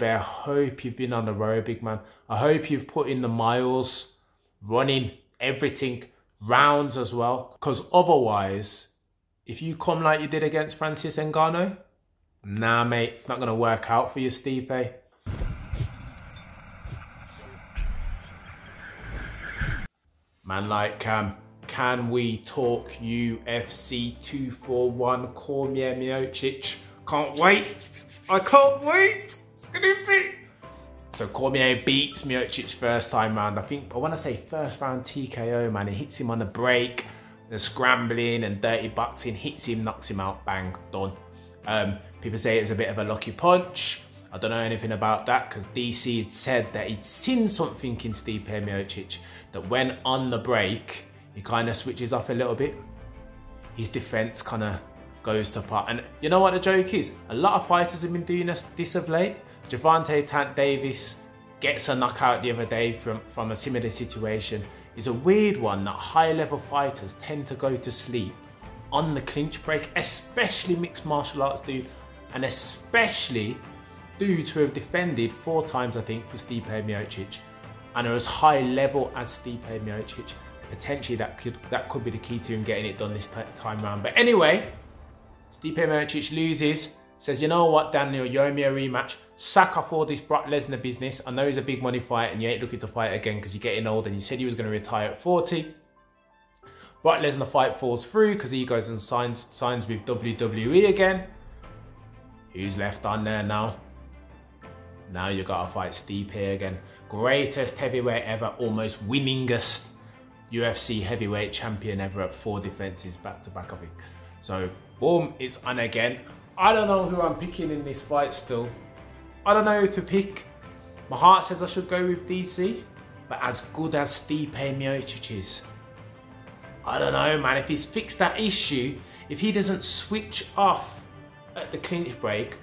I hope you've been on the road, big man. I hope you've put in the miles, running, everything, rounds as well. Because otherwise, if you come like you did against Francis Ngannou, nah, mate, it's not going to work out for you, Stipe. Man, like, um, can we talk UFC 241 Cormier Miocic? Can't wait. I can't wait. It's. So Cormier beats Miocic first time round. I think, I want to say first round TKO, man. He hits him on the break, the scrambling and dirty boxing, hits him, knocks him out, bang, done. Um, people say it was a bit of a lucky punch. I don't know anything about that because DC had said that he'd seen something in Stipe Miocic that when on the break, he kind of switches off a little bit. His defense kind of goes to pot. And you know what the joke is? A lot of fighters have been doing this, this of late. Gervonta Tank Davis gets a knockout the other day from, from a similar situation. It's a weird one that high level fighters tend to go to sleep on the clinch break, especially mixed martial arts dude, and especially dudes who have defended four times, I think, for Stipe Miocic and are as high level as Stipe Miocic. Potentially that could that could be the key to him getting it done this time round. But anyway, Stipe Miocic loses, says, you know what, Daniel, you owe me a rematch. Sack off all this Brock Lesnar business. I know he's a big money fight and you ain't looking to fight again because you're getting old and you said he was going to retire at 40. Brock Lesnar fight falls through because he goes and signs signs with WWE again. Who's left on there now? Now you gotta fight Stipe again. Greatest heavyweight ever, almost winningest UFC heavyweight champion ever at four defenses back to back, I think. So, boom, it's on again. I don't know who I'm picking in this fight still. I don't know who to pick. My heart says I should go with DC, but as good as Stipe Miocic is, I don't know, man. If he's fixed that issue, if he doesn't switch off at the clinch break,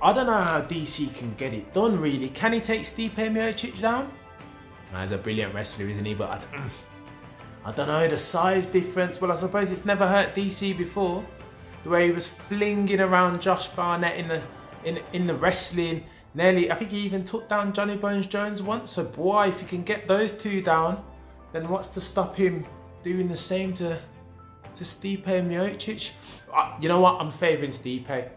I don't know how DC can get it done, really. Can he take Stipe Miocic down? He's a brilliant wrestler, isn't he? But I don't, I don't know, the size difference. Well, I suppose it's never hurt DC before. The way he was flinging around Josh Barnett in the in in the wrestling. Nearly, I think he even took down Johnny Bones Jones once. So boy, if you can get those two down, then what's to stop him doing the same to to Stipe Miocic? You know what? I'm favouring Stipe.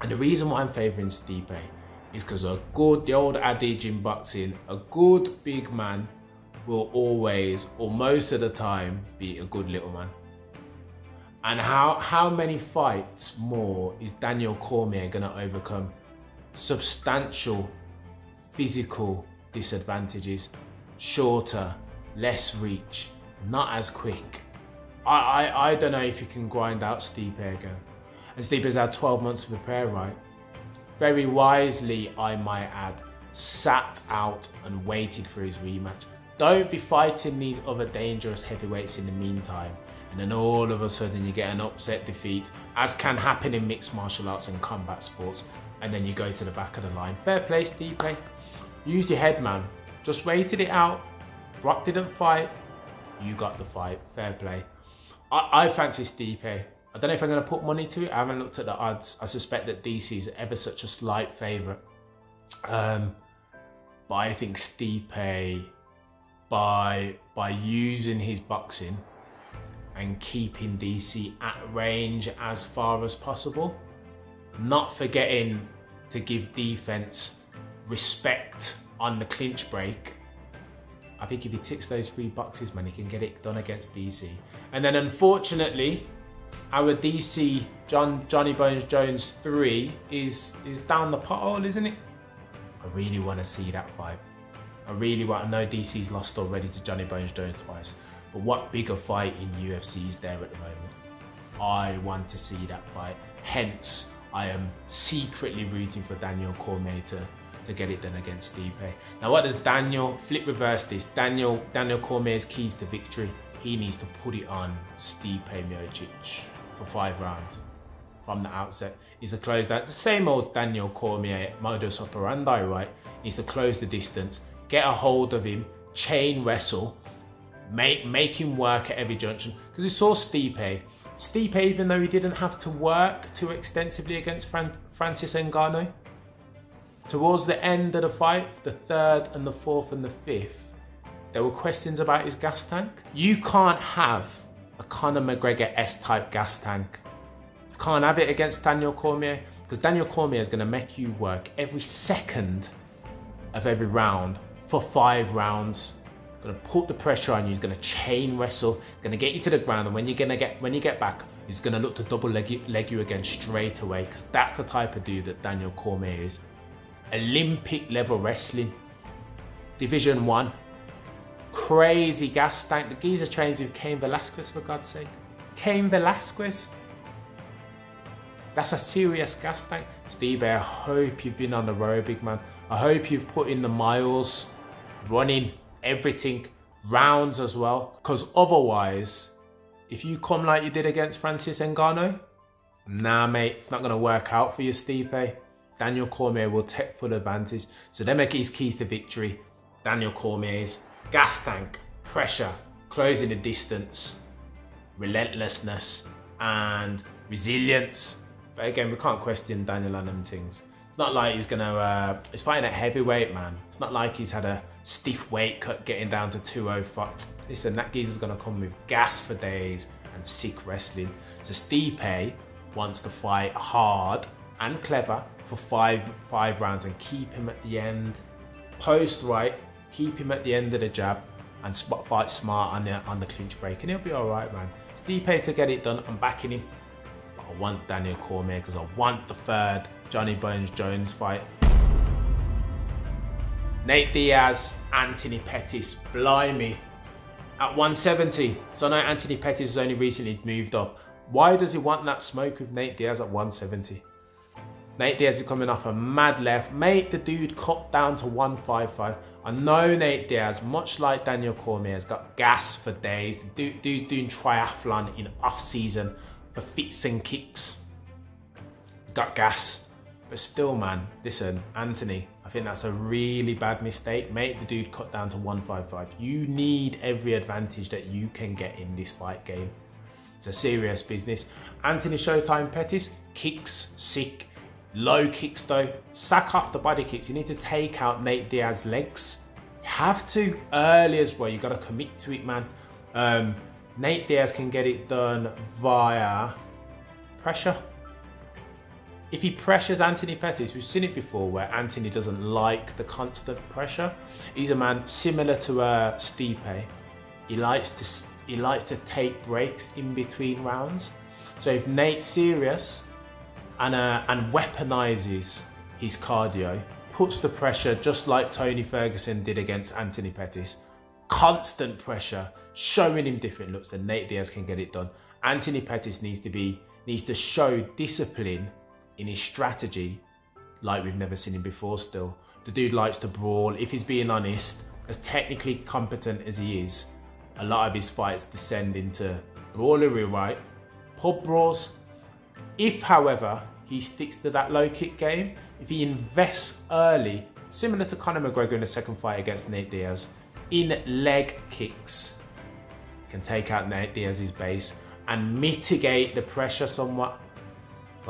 And the reason why I'm favouring Stipe is because a good, the old adage in boxing, a good big man will always, or most of the time, be a good little man. And how, how many fights more is Daniel Cormier going to overcome substantial physical disadvantages? Shorter, less reach, not as quick. I, I, I don't know if you can grind out Stipe again. And Stipe has had 12 months to prepare, right? Very wisely, I might add, sat out and waited for his rematch. Don't be fighting these other dangerous heavyweights in the meantime. And then all of a sudden you get an upset defeat, as can happen in mixed martial arts and combat sports. And then you go to the back of the line. Fair play, Stipe. Use your head, man. Just waited it out. Brock didn't fight. You got the fight. Fair play. I, I fancy Stipe. I don't know if I'm going to put money to it. I haven't looked at the odds. I suspect that DC is ever such a slight favourite. Um, but I think Stipe, by by using his boxing and keeping DC at range as far as possible, not forgetting to give defense respect on the clinch break. I think if he ticks those three boxes, man, he can get it done against DC. And then unfortunately, our DC John Johnny Bones Jones 3 is is down the pothole, isn't it? I really want to see that fight. I really want I know DC's lost already to Johnny Bones Jones twice. But what bigger fight in UFC is there at the moment? I want to see that fight. Hence, I am secretly rooting for Daniel Cormier to, to get it done against Stipe. Now, what does Daniel flip reverse this? Daniel Daniel Cormier's keys to victory. He needs to put it on Stipe Miocic for five rounds from the outset. Needs to close that. The same old Daniel Cormier modus operandi, right? Needs to close the distance, get a hold of him, chain wrestle, make make him work at every junction. Because we saw Stipe. Stipe, even though he didn't have to work too extensively against Fran Francis Ngannou, Towards the end of the fight, the third and the fourth and the fifth, there were questions about his gas tank. You can't have a Conor McGregor S-type gas tank. You can't have it against Daniel Cormier because Daniel Cormier is going to make you work every second of every round for five rounds. To put the pressure on you. He's to chain wrestle. To get you to the ground, and when you're to get when you get back, he's to look to double leg you, leg you again straight away because that's the type of dude that Daniel Cormier is. Olympic level wrestling, Division One, crazy gas tank. The geezer trains with Cain Velasquez for God's sake. Cain Velasquez. That's a serious gas tank. Steve, I hope you've been on the road, big man. I hope you've put in the miles, running, everything, rounds as well. Because otherwise, if you come like you did against Francis Ngannou, nah, mate, it's not going to work out for you, Stipe. Daniel Cormier will take full advantage. So them are his keys to victory. Daniel Cormier's gas tank, pressure, closing the distance, relentlessness, and resilience. But again, we can't question Daniel on them things. It's not like he's gonna, uh, he's fighting at heavyweight, man. It's not like he's had a stiff weight cut getting down to 205. Listen, that geezer's gonna come with gas for days and sick wrestling. So Stipe wants to fight hard and clever for five five rounds and keep him at the end. Post right, keep him at the end of the jab and spot fight smart on the on the clinch break, and he'll be all right, man. Stipe to get it done. I'm backing him. But I want Daniel Cormier because I want the third Johnny Bones Jones fight. Nate Diaz, Anthony Pettis, blimey. At 170, so I know Anthony Pettis has only recently moved up. Why does he want that smoke with Nate Diaz at 170? Nate Diaz is coming off a mad left. Mate, the dude cut down to 155. I know Nate Diaz, much like Daniel Cormier, has got gas for days. The dude's doing triathlon in off season for fits and kicks. He's got gas. But still, man, listen, Anthony, I think that's a really bad mistake. Make the dude cut down to 155. You need every advantage that you can get in this fight game. It's a serious business. Anthony Showtime Pettis, kicks, sick, Low kicks though, sack off the body kicks. You need to take out Nate Diaz's legs. You have to early as well. You got to commit to it, man. Um, Nate Diaz can get it done via pressure. If he pressures Anthony Pettis, we've seen it before where Anthony doesn't like the constant pressure. He's a man similar to uh, Stipe. He likes to he likes to take breaks in between rounds. So if Nate's serious, and, uh, and weaponizes his cardio, puts the pressure just like Tony Ferguson did against Anthony Pettis. Constant pressure, showing him different looks, and Nate Diaz can get it done. Anthony Pettis needs to be needs to show discipline in his strategy like we've never seen him before still. The dude likes to brawl. If he's being honest, as technically competent as he is, a lot of his fights descend into brawlery, right? Pub brawls, if, however, he sticks to that low kick game, if he invests early, similar to Conor McGregor in the second fight against Nate Diaz, in leg kicks, can take out Nate Diaz's base and mitigate the pressure somewhat.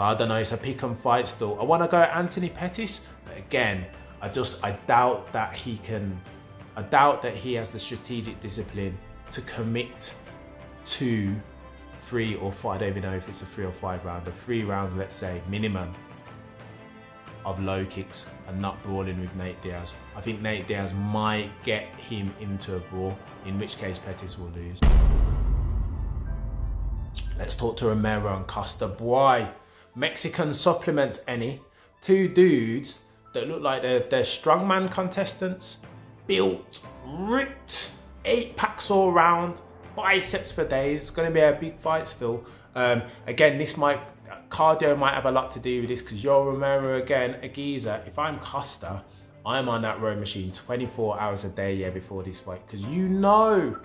I don't know, it's a pick and fight still. I want to go Anthony Pettis, but again, I just, I doubt that he can, I doubt that he has the strategic discipline to commit to three or five, I don't even know if it's a three or five round, but three rounds, let's say, minimum of low kicks and not brawling with Nate Diaz. I think Nate Diaz might get him into a brawl, in which case Pettis will lose. Let's talk to Romero and Costa. Boy, Mexican supplements any. Two dudes that look like they're, they're strongman contestants, built, ripped, eight packs all round, biceps for days. It's going to be a big fight still. Um, again, this might cardio might have a lot to do with this because you'll remember again, a geezer. If I'm Costa, I'm on that row machine 24 hours a day, yeah, before this fight because you know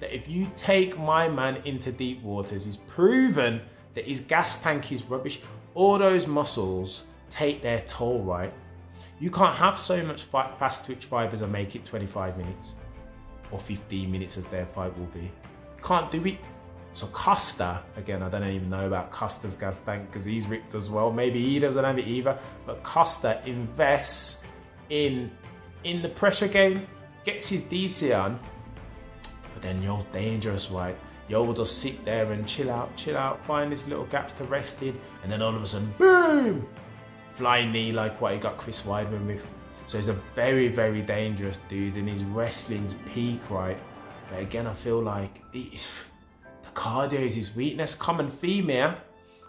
that if you take my man into deep waters, he's proven that his gas tank is rubbish. All those muscles take their toll, right? You can't have so much fast twitch fibers and make it 25 minutes or 15 minutes as their fight will be. Can't do it. So Costa, again, I don't even know about Costa's gas tank because he's ripped as well. Maybe he doesn't have it either. But Costa invests in in the pressure game, gets his DC on, but then Yo's dangerous, right? Yo will just sit there and chill out, chill out, find his little gaps to rest in, and then all of a sudden, boom! Flying knee like what he got Chris Weidman with. So he's a very, very dangerous dude, and his wrestling's peak, right? But again, I feel like he's Cardio is his weakness. Common theme here.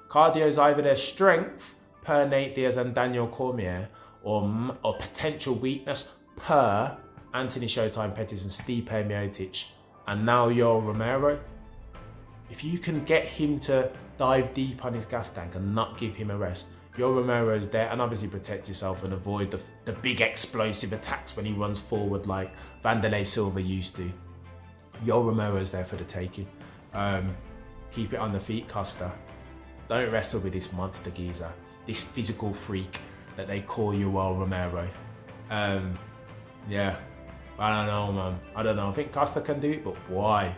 Cardio is either their strength per Nate Diaz and Daniel Cormier or, or potential weakness per Anthony Showtime Pettis and Stipe Miocic. And now Yoel Romero. If you can get him to dive deep on his gas tank and not give him a rest, Yoel Romero is there and obviously protect yourself and avoid the, the big explosive attacks when he runs forward like Wanderlei Silva used to. Yoel Romero is there for the taking. Um, keep it on the feet, Costa. Don't wrestle with this monster geezer, this physical freak that they call you Yoel Romero. Um, yeah, I don't know, man. I don't know. I think Costa can do it, but why?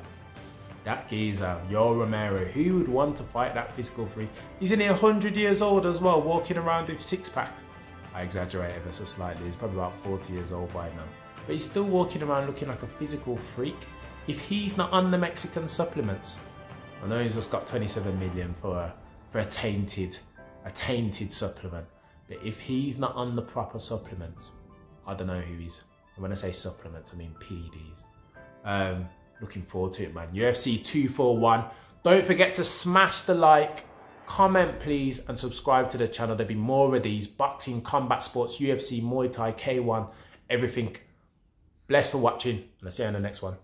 That geezer, Yoel Romero, who would want to fight that physical freak? He's only 100 years old as well, walking around with six pack. I exaggerate ever so slightly. He's probably about 40 years old by now. But he's still walking around looking like a physical freak if he's not on the Mexican supplements, I know he's just got 27 million for a, for a tainted, a tainted supplement. But if he's not on the proper supplements, I don't know who he's. And when I say supplements, I mean PEDs. Um, looking forward to it, man. UFC 241. Don't forget to smash the like, comment please, and subscribe to the channel. There'll be more of these boxing, combat sports, UFC, Muay Thai, K1, everything. Bless for watching, and I'll see you in the next one.